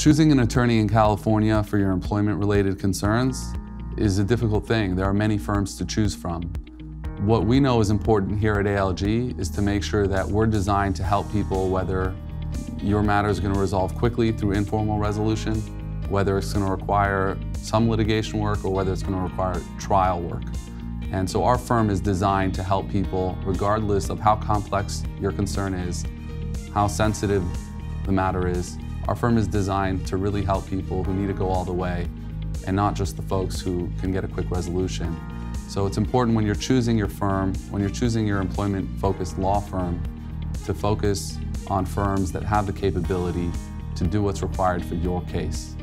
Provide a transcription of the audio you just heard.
Choosing an attorney in California for your employment-related concerns is a difficult thing. There are many firms to choose from. What we know is important here at ALG is to make sure that we're designed to help people whether your matter is going to resolve quickly through informal resolution, whether it's going to require some litigation work or whether it's going to require trial work. And so our firm is designed to help people regardless of how complex your concern is, how sensitive the matter is. Our firm is designed to really help people who need to go all the way and not just the folks who can get a quick resolution. So it's important when you're choosing your firm, when you're choosing your employment-focused law firm, to focus on firms that have the capability to do what's required for your case.